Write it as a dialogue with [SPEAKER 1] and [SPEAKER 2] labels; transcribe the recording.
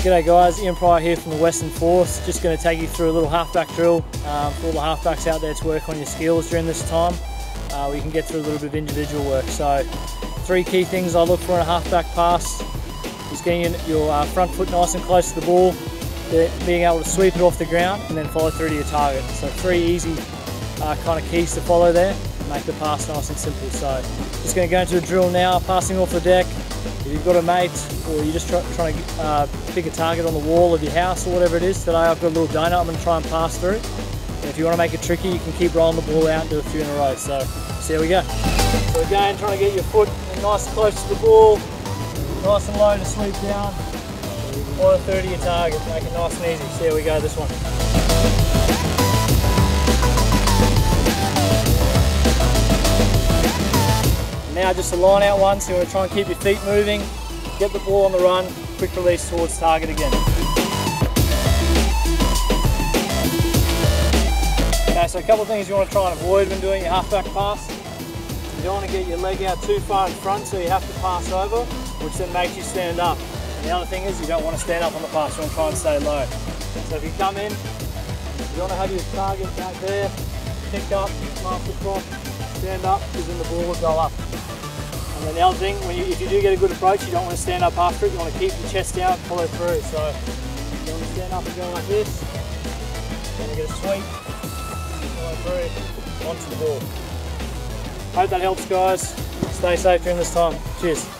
[SPEAKER 1] G'day guys, Ian Prior here from the Western Force. Just going to take you through a little halfback drill um, for all the halfbacks out there to work on your skills during this time. Uh, we can get through a little bit of individual work. So, three key things I look for in a halfback pass is getting your uh, front foot nice and close to the ball, being able to sweep it off the ground and then follow through to your target. So, three easy uh, kind of keys to follow there, make the pass nice and simple. So, just going to go into a drill now, passing off the deck. If you've got a mate or you're just try, trying to uh, pick a target on the wall of your house or whatever it is, today I've got a little donut I'm going to try and pass through. And if you want to make it tricky, you can keep rolling the ball out and do a few in a row. So, see how we go. So again, trying to get your foot nice and close to the ball, nice and low to sweep down. Follow through to your target, make it nice and easy. See how we go this one. Now just a line out one, so you want to try and keep your feet moving, get the ball on the run, quick release towards target again. Okay, so a couple of things you want to try and avoid when doing your halfback pass. You don't want to get your leg out too far in front, so you have to pass over, which then makes you stand up. And the other thing is you don't want to stand up on the pass, you want to try and stay low. So if you come in, you want to have your target back there, pick up, mark the cross, stand up, because then the ball will go up. And then the other thing, when you, if you do get a good approach, you don't want to stand up after it. You want to keep your chest down, follow through. So you want to stand up and go like this. Then you get a sweep, follow through onto the ball. Hope that helps, guys. Stay safe during this time. Cheers.